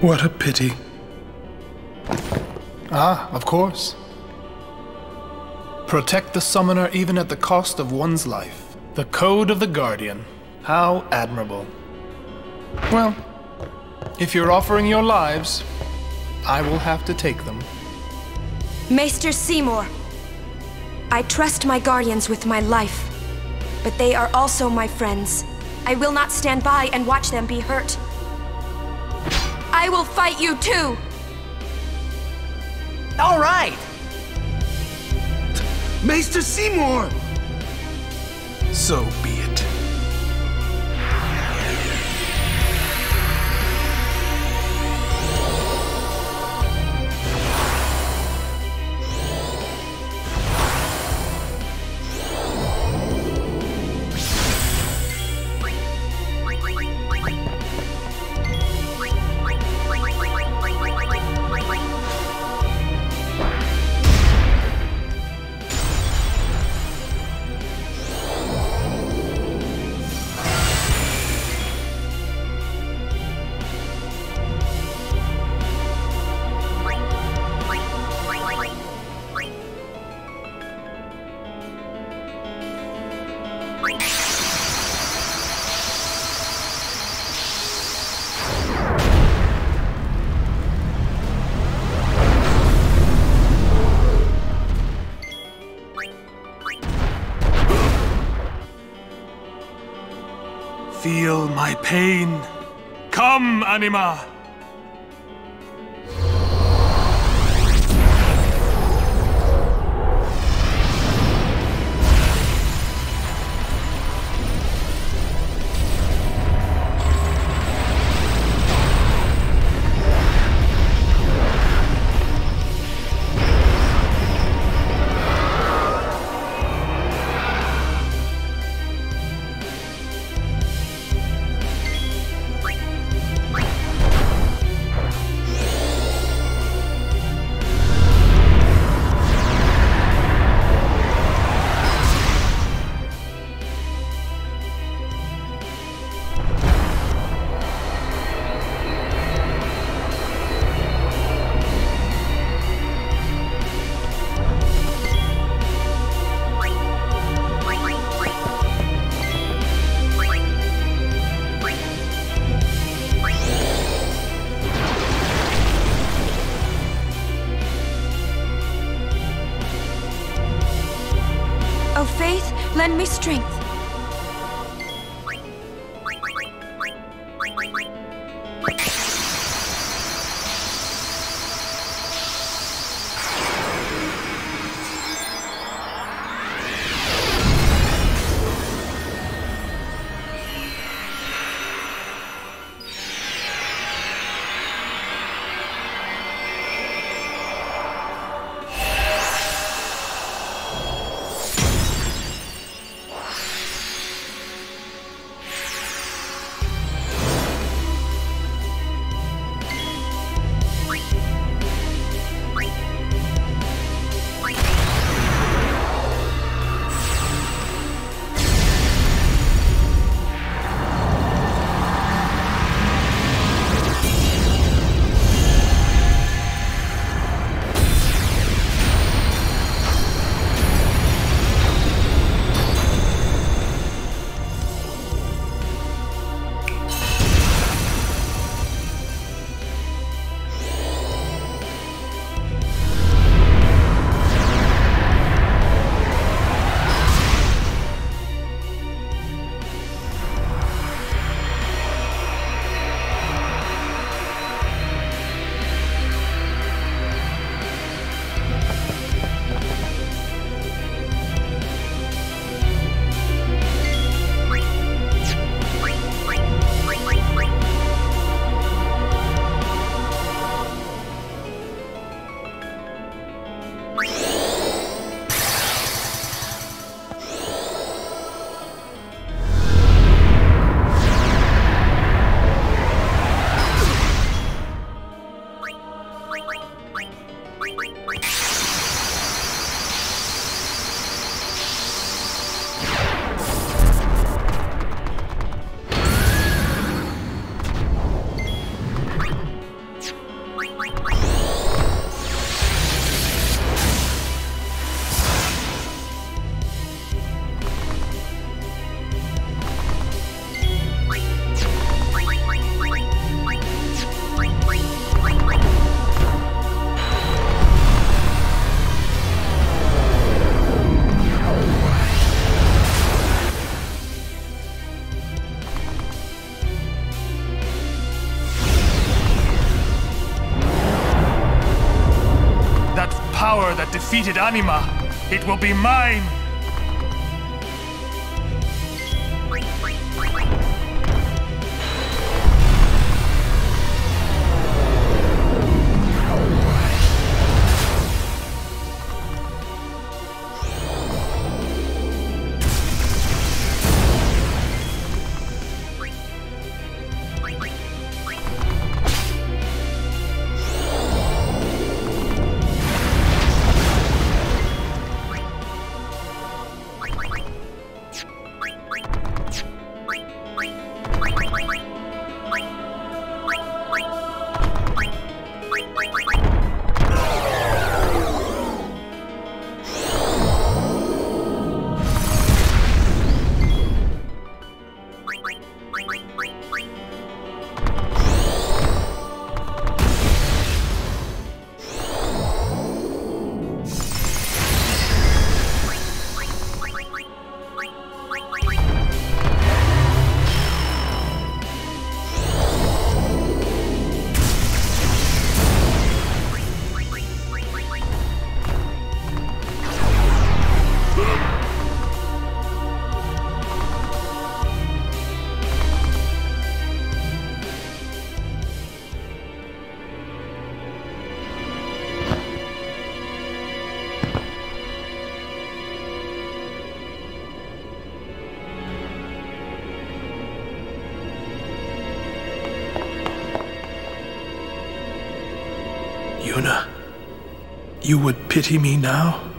What a pity. Ah, of course. Protect the summoner even at the cost of one's life. The code of the Guardian. How admirable. Well, if you're offering your lives, I will have to take them. Maester Seymour, I trust my guardians with my life, but they are also my friends. I will not stand by and watch them be hurt. I will fight you too! All right! Maester Seymour! So be Feel my pain. Come, Anima! Oh, Fayth, lend me strength. Power that defeated Anima. It will be mine! You would pity me now?